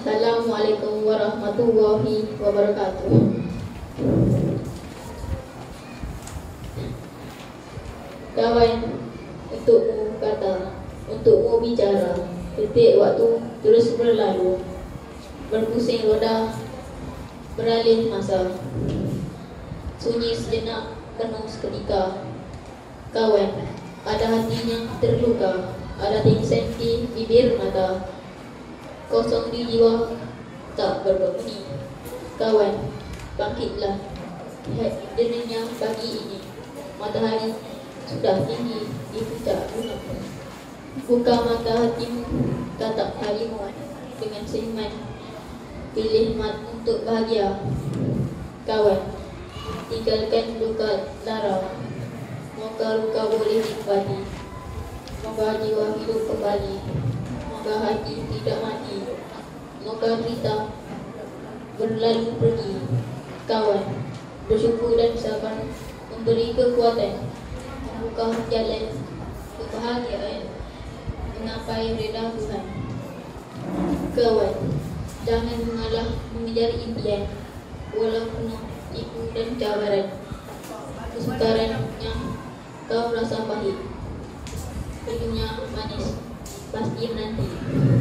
Assalamualaikum warahmatullahi wabarakatuh. Kawan, untukmu kata, untukmu bicara, detik waktu terus berlalu, berpusing roda, beralih masa. Sunyi sejenak, penuh seketika. Kawan, ada hatinya terluka, ada tingsen di bibir mata. Kosong di jiwa, tak berbunyi. Kawan, bangkitlah. Lihat jenengnya pagi ini. Matahari sudah tinggi di puncak gunung. Buka mata hatimu, tatap harimau dengan senyuman. Pilih mat untuk bahagia. Kawan, tinggalkan luka lara. Moga luka boleh dikembali. Moga jiwa hidup kembali. Moga hati tidak mati. Moga berita berlalu pergi. Kawan, bersyukur dan sabar memberi kekuatan membuka jalan kebahagiaan mengapai reda Tuhan. Kawan, jangan mengalah mengejar impian walau penuh tipu dan cabaran. Kesukaran yang kau rasa pahit, ujungnya manis pasti nanti.